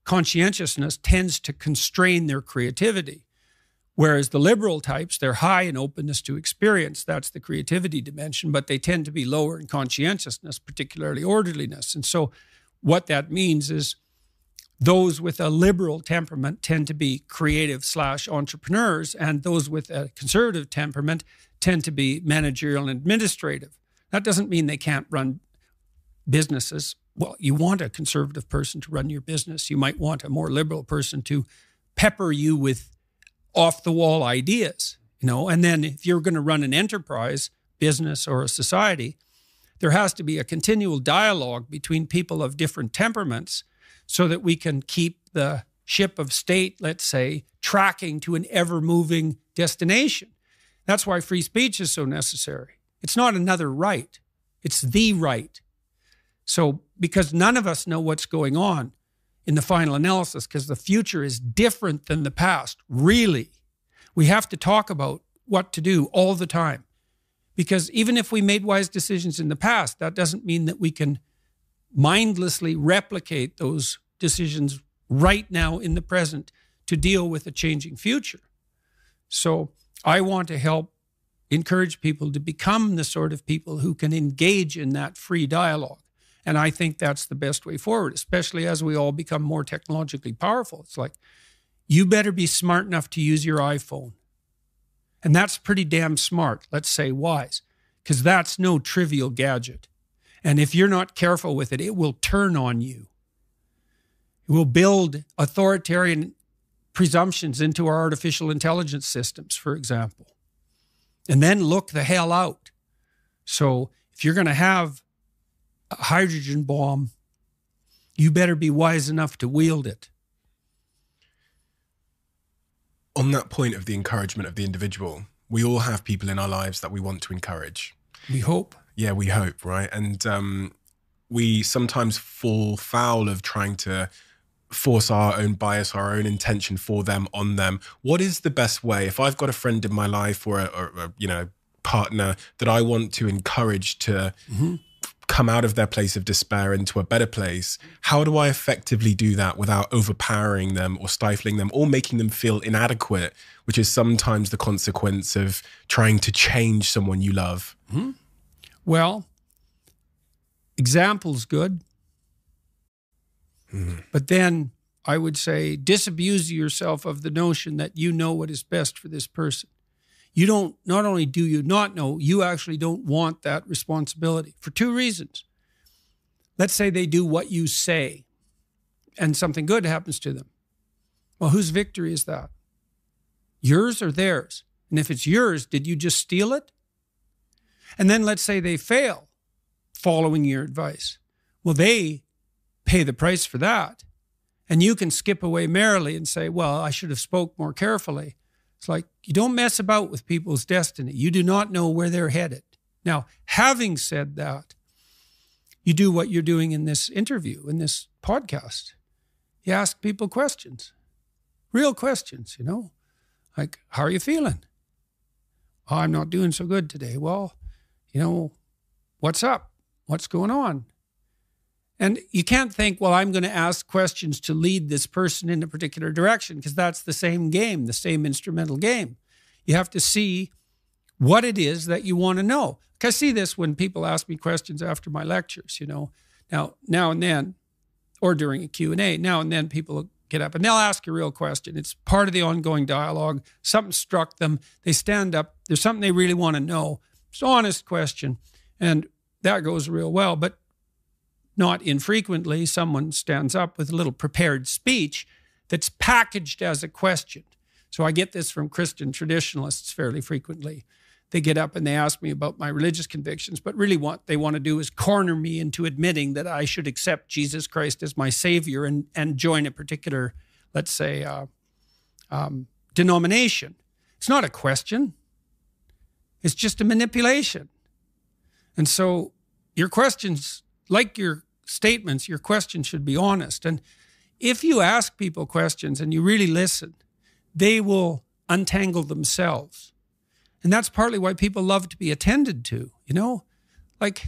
conscientiousness tends to constrain their creativity. Whereas the liberal types, they're high in openness to experience. That's the creativity dimension, but they tend to be lower in conscientiousness, particularly orderliness. And so, what that means is those with a liberal temperament tend to be creative slash entrepreneurs, and those with a conservative temperament tend to be managerial and administrative. That doesn't mean they can't run businesses. Well, you want a conservative person to run your business. You might want a more liberal person to pepper you with off the wall ideas, you know. And then if you're going to run an enterprise, business, or a society, there has to be a continual dialogue between people of different temperaments so that we can keep the ship of state, let's say, tracking to an ever moving destination. That's why free speech is so necessary. It's not another right, it's the right. So, because none of us know what's going on in the final analysis, because the future is different than the past, really, we have to talk about what to do all the time. Because even if we made wise decisions in the past, that doesn't mean that we can mindlessly replicate those decisions right now in the present to deal with a changing future. So I want to help encourage people to become the sort of people who can engage in that free dialogue. And I think that's the best way forward, especially as we all become more technologically powerful. It's like, you better be smart enough to use your iPhone. And that's pretty damn smart, let's say wise, because that's no trivial gadget. And if you're not careful with it, it will turn on you. It will build authoritarian presumptions into our artificial intelligence systems, for example, and then look the hell out. So if you're going to have a hydrogen bomb, you better be wise enough to wield it. On on that point of the encouragement of the individual, we all have people in our lives that we want to encourage. We hope. Yeah, we hope, right? And um, we sometimes fall foul of trying to force our own bias, our own intention for them on them. What is the best way? If I've got a friend in my life or a, or a you know partner that I want to encourage to mm-hmm. come out of their place of despair into a better place, how do I effectively do that without overpowering them or stifling them or making them feel inadequate, which is sometimes the consequence of trying to change someone you love? Mm-hmm. Well, example's good. Mm-hmm. But then I would say disabuse yourself of the notion that you know what is best for this person. You don't, not only do you not know, you actually don't want that responsibility for two reasons. Let's say they do what you say and something good happens to them. Well, whose victory is that? Yours or theirs? And if it's yours, did you just steal it? And then let's say they fail following your advice. Well, they pay the price for that. And you can skip away merrily and say, well, I should have spoke more carefully. It's like you don't mess about with people's destiny. You do not know where they're headed. Now, having said that, you do what you're doing in this interview, in this podcast. You ask people questions, real questions, you know, like, how are you feeling? Oh, I'm not doing so good today. Well, you know, what's up? What's going on? And you can't think, well, I'm going to ask questions to lead this person in a particular direction because that's the same game, the same instrumental game. You have to see what it is that you want to know. I see this when people ask me questions after my lectures, you know. Now, now and then, or during a Q&A, now and then people get up and they'll ask a real question. It's part of the ongoing dialogue. Something struck them. They stand up. There's something they really want to know. It's an honest question. And that goes real well. But not infrequently, someone stands up with a little prepared speech that's packaged as a question. So I get this from Christian traditionalists fairly frequently. They get up and they ask me about my religious convictions, but really what they want to do is corner me into admitting that I should accept Jesus Christ as my Savior and, and join a particular, let's say, uh, um, denomination. It's not a question, it's just a manipulation. And so your questions, like your statements, your questions should be honest. And if you ask people questions and you really listen, they will untangle themselves. And that's partly why people love to be attended to, you know? Like,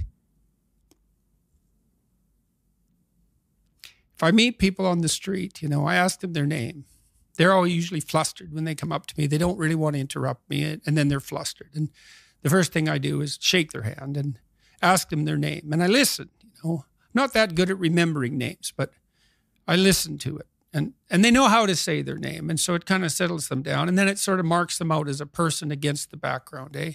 if I meet people on the street, you know, I ask them their name. They're all usually flustered when they come up to me. They don't really want to interrupt me, and then they're flustered. And the first thing I do is shake their hand and ask them their name. And I listen, you know not that good at remembering names, but I listen to it. And, and they know how to say their name. And so it kind of settles them down. And then it sort of marks them out as a person against the background, eh?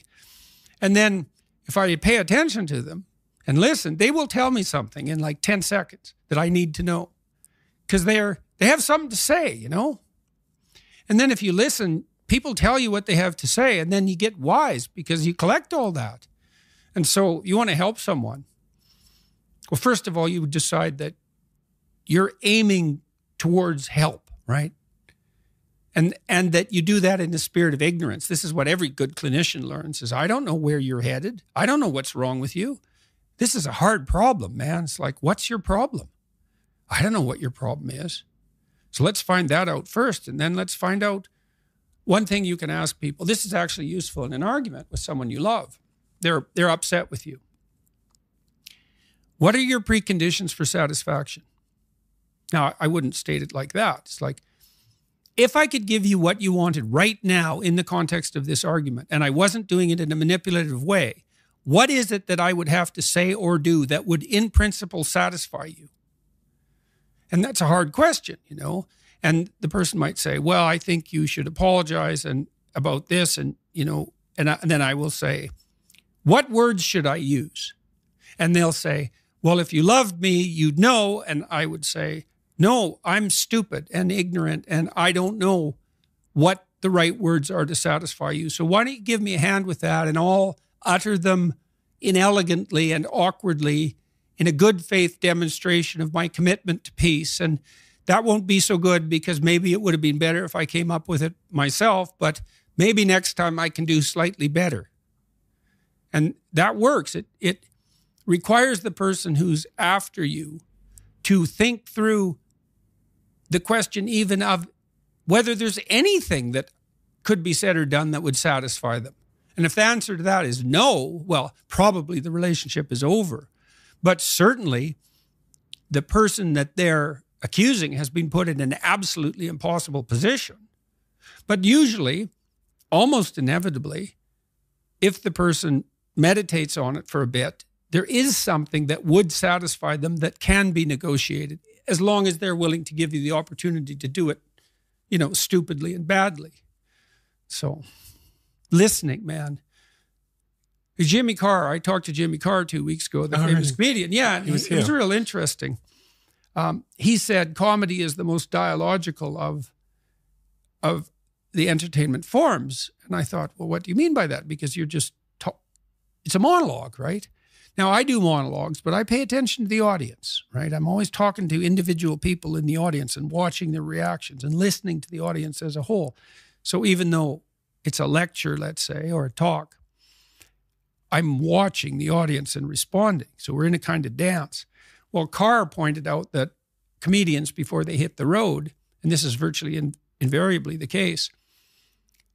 And then if I pay attention to them and listen, they will tell me something in like 10 seconds that I need to know. Because they're they have something to say, you know? And then if you listen, people tell you what they have to say, and then you get wise because you collect all that. And so you want to help someone. Well, first of all, you decide that you're aiming towards help, right? And and that you do that in the spirit of ignorance. This is what every good clinician learns is I don't know where you're headed. I don't know what's wrong with you. This is a hard problem, man. It's like, what's your problem? I don't know what your problem is. So let's find that out first. And then let's find out one thing you can ask people. This is actually useful in an argument with someone you love. They're they're upset with you. What are your preconditions for satisfaction? Now, I wouldn't state it like that. It's like, if I could give you what you wanted right now in the context of this argument, and I wasn't doing it in a manipulative way, what is it that I would have to say or do that would, in principle, satisfy you? And that's a hard question, you know. And the person might say, "Well, I think you should apologize and about this," and you know, and, I, and then I will say, "What words should I use?" And they'll say, well, if you loved me, you'd know. And I would say, no, I'm stupid and ignorant, and I don't know what the right words are to satisfy you. So why don't you give me a hand with that and I'll utter them inelegantly and awkwardly in a good faith demonstration of my commitment to peace. And that won't be so good because maybe it would have been better if I came up with it myself, but maybe next time I can do slightly better. And that works. It, it requires the person who's after you to think through the question, even of whether there's anything that could be said or done that would satisfy them. And if the answer to that is no, well, probably the relationship is over. But certainly, the person that they're accusing has been put in an absolutely impossible position. But usually, almost inevitably, if the person meditates on it for a bit, there is something that would satisfy them that can be negotiated as long as they're willing to give you the opportunity to do it, you know, stupidly and badly. So, listening, man. Jimmy Carr, I talked to Jimmy Carr two weeks ago, the oh, famous really? comedian. Yeah, he was, it was real interesting. Um, he said comedy is the most dialogical of of the entertainment forms, and I thought, well, what do you mean by that? Because you're just it's a monologue, right? Now I do monologues, but I pay attention to the audience, right? I'm always talking to individual people in the audience and watching their reactions and listening to the audience as a whole. So even though it's a lecture, let's say, or a talk, I'm watching the audience and responding. So we're in a kind of dance. Well, Carr pointed out that comedians, before they hit the road, and this is virtually in, invariably the case,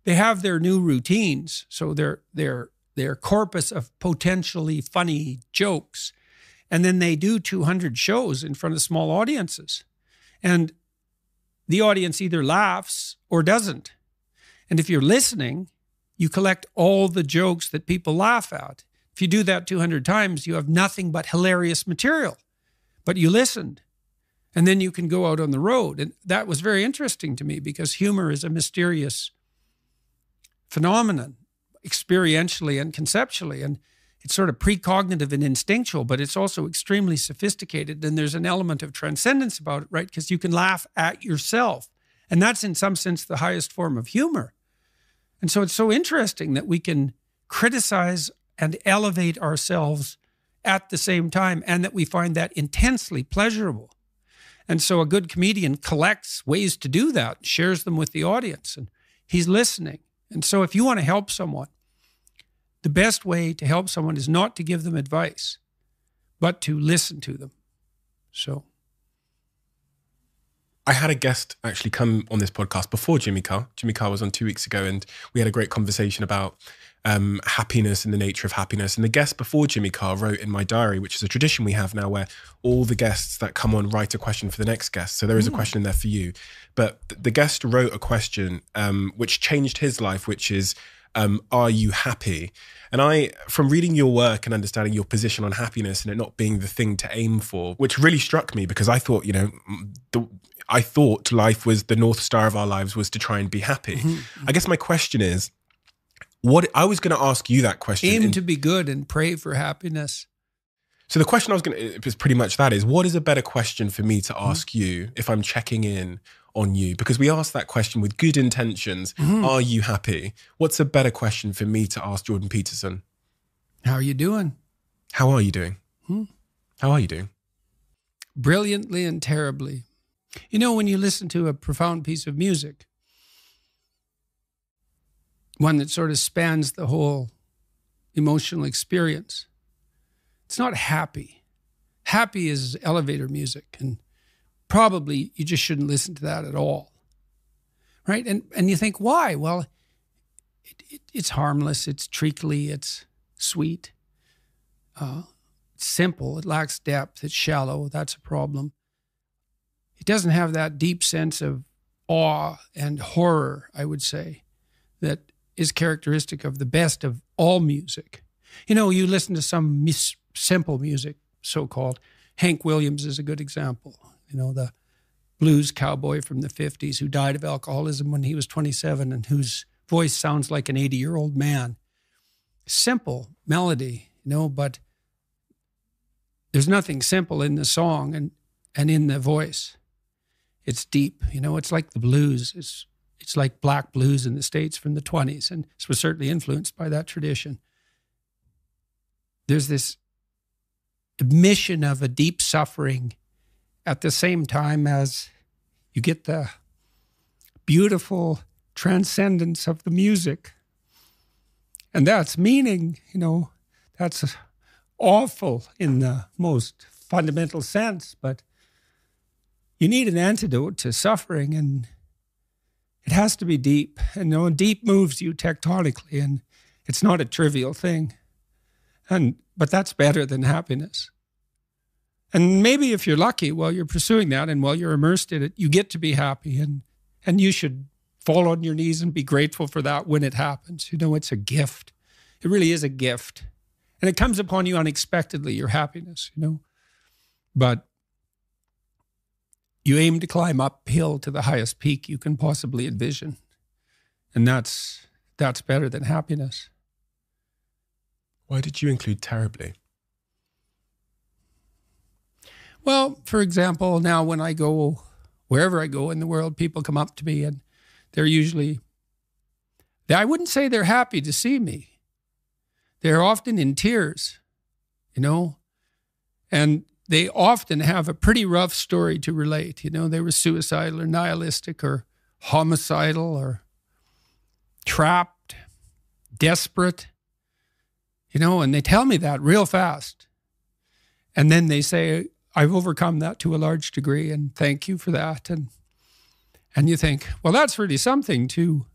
they have their new routines. So their their their corpus of potentially funny jokes, and then they do 200 shows in front of small audiences, and the audience either laughs or doesn't. And if you're listening, you collect all the jokes that people laugh at. If you do that 200 times, you have nothing but hilarious material. But you listened. And then you can go out on the road. And that was very interesting to me because humor is a mysterious phenomenon, experientially and conceptually. And it's sort of precognitive and instinctual, but it's also extremely sophisticated. And there's an element of transcendence about it, right? Because you can laugh at yourself. And that's in some sense the highest form of humor. And so it's so interesting that we can criticize and elevate ourselves at the same time and that we find that intensely pleasurable. And so a good comedian collects ways to do that, shares them with the audience, and he's listening. And so if you want to help someone, the best way to help someone is not to give them advice, but to listen to them. So I had a guest actually come on this podcast before Jimmy Carr. Jimmy Carr was on two weeks ago, and we had a great conversation about um, happiness and the nature of happiness. And the guest before Jimmy Carr wrote in my diary, which is a tradition we have now, where all the guests that come on write a question for the next guest. So there is a hmm. question there for you. But the guest wrote a question um, which changed his life, which is, um, "Are you happy?" And I, from reading your work and understanding your position on happiness and it not being the thing to aim for, which really struck me because I thought, you know, the, I thought life was the north star of our lives was to try and be happy. Mm-hmm. I guess my question is, what I was going to ask you that question. Aim in, to be good and pray for happiness. So the question I was going to is pretty much that is what is a better question for me to mm-hmm. ask mm-hmm. you if I'm checking in on you because we ask that question with good intentions. Mm-hmm. Are you happy? What's a better question for me to ask Jordan Peterson? How are you doing? How are you doing? Hmm? How are you doing? Brilliantly and terribly. You know, when you listen to a profound piece of music, one that sort of spans the whole emotional experience, it's not happy. Happy is elevator music, and probably you just shouldn't listen to that at all. Right? And, and you think, why? Well, it, it, it's harmless, it's treacly, it's sweet, uh, it's simple, it lacks depth, it's shallow. That's a problem it doesn't have that deep sense of awe and horror, I would say, that is characteristic of the best of all music. You know, you listen to some mis- simple music, so called. Hank Williams is a good example. You know, the blues cowboy from the 50s who died of alcoholism when he was 27 and whose voice sounds like an 80 year old man. Simple melody, you know, but there's nothing simple in the song and, and in the voice it's deep. You know, it's like the blues. It's it's like black blues in the states from the 20s, and it was certainly influenced by that tradition. There's this admission of a deep suffering at the same time as You get the beautiful transcendence of the music. And that's meaning, you know, that's awful in the most fundamental sense, but you need an antidote to suffering and it has to be deep. And you know, deep moves you tectonically and it's not a trivial thing. And but that's better than happiness. And maybe if you're lucky while you're pursuing that and while you're immersed in it, you get to be happy and and you should fall on your knees and be grateful for that when it happens. You know, it's a gift. It really is a gift. And it comes upon you unexpectedly, your happiness, you know. But you aim to climb uphill to the highest peak you can possibly envision. And that's that's better than happiness. Why did you include terribly? Well, for example, now when I go wherever I go in the world, people come up to me and they're usually, I wouldn't say they're happy to see me. They're often in tears, you know, and they often have a pretty rough story to relate. You know, they were suicidal or nihilistic or homicidal or trapped, desperate, you know, and they tell me that real fast. And then they say, I've overcome that to a large degree, and thank you for that. And and you think, well, that's really something to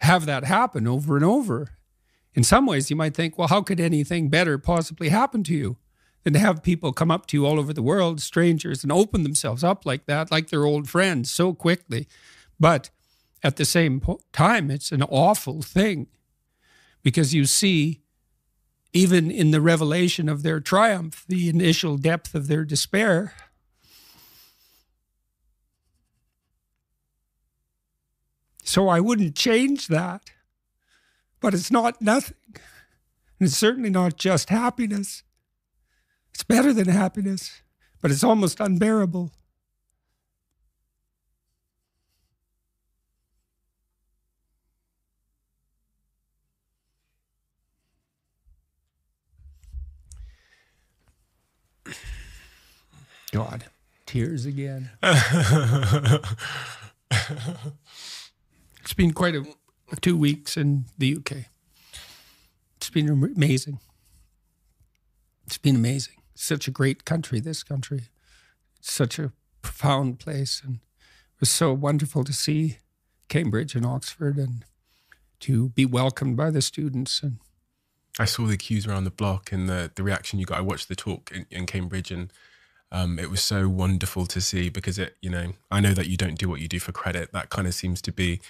have that happen over and over. In some ways, you might think, well, how could anything better possibly happen to you than to have people come up to you all over the world, strangers, and open themselves up like that, like they're old friends so quickly? But at the same time, it's an awful thing because you see even in the revelation of their triumph, the initial depth of their despair. So I wouldn't change that. But it's not nothing. And it's certainly not just happiness. It's better than happiness, but it's almost unbearable. God, tears again. it's been quite a two weeks in the UK. It's been amazing. It's been amazing. Such a great country, this country. such a profound place. And it was so wonderful to see Cambridge and Oxford and to be welcomed by the students. And I saw the queues around the block and the, the reaction you got. I watched the talk in, in Cambridge and um, it was so wonderful to see because it, you know, I know that you don't do what you do for credit. That kind of seems to be,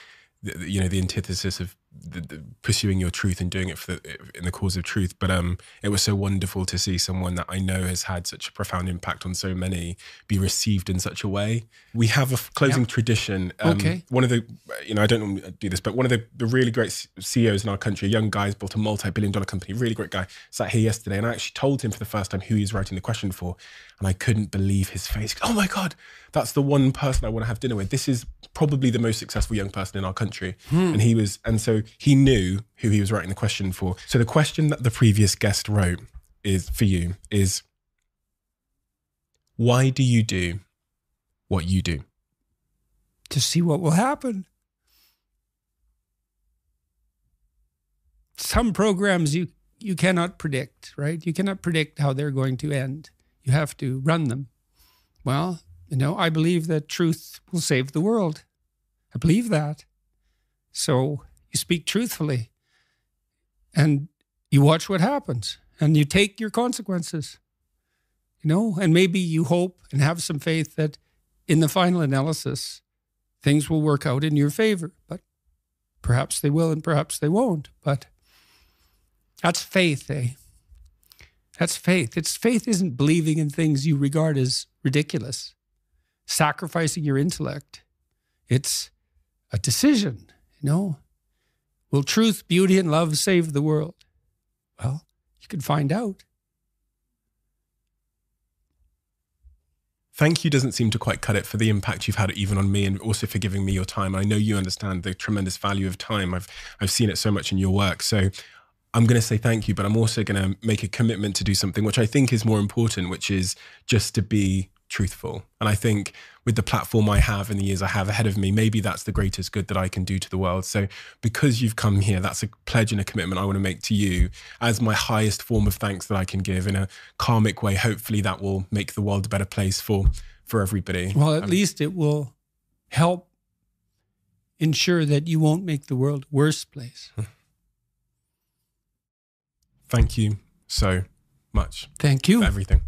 the, you know, the antithesis of the, the pursuing your truth and doing it for the, in the cause of truth. But um, it was so wonderful to see someone that I know has had such a profound impact on so many be received in such a way. We have a closing yep. tradition. Um, okay. One of the, you know, I don't normally do this, but one of the, the really great CEOs in our country, a young guy, has built a multi-billion dollar company, really great guy, sat here yesterday, and I actually told him for the first time who he was writing the question for, and I couldn't believe his face. Oh my God, that's the one person I want to have dinner with. This is probably the most successful young person in our country. Hmm. And he was, and so he knew who he was writing the question for. So the question that the previous guest wrote is for you is why do you do what you do? To see what will happen. Some programs you you cannot predict, right? You cannot predict how they're going to end. You have to run them. Well, you know, I believe that truth will save the world. I believe that. So you speak truthfully and you watch what happens and you take your consequences. You know, and maybe you hope and have some faith that in the final analysis, things will work out in your favor. But perhaps they will and perhaps they won't. But that's faith, eh? That's faith. It's faith isn't believing in things you regard as ridiculous, sacrificing your intellect. It's a decision, you know? Will truth, beauty, and love save the world? Well, you can find out. Thank you doesn't seem to quite cut it for the impact you've had even on me and also for giving me your time. I know you understand the tremendous value of time. I've I've seen it so much in your work. So I'm going to say thank you, but I'm also going to make a commitment to do something which I think is more important, which is just to be truthful. And I think with the platform I have and the years I have ahead of me, maybe that's the greatest good that I can do to the world. So because you've come here, that's a pledge and a commitment I want to make to you as my highest form of thanks that I can give in a karmic way. Hopefully that will make the world a better place for for everybody. Well, at um, least it will help ensure that you won't make the world a worse place. Thank you so much. Thank you. For everything.